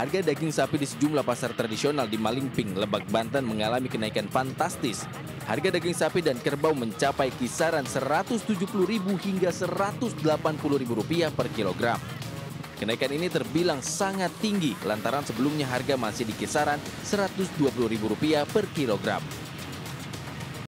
Harga daging sapi di sejumlah pasar tradisional di Malingping, Lebak, Banten mengalami kenaikan fantastis. Harga daging sapi dan kerbau mencapai kisaran Rp170.000 hingga Rp180.000 per kilogram. Kenaikan ini terbilang sangat tinggi lantaran sebelumnya harga masih di kisaran Rp120.000 per kilogram.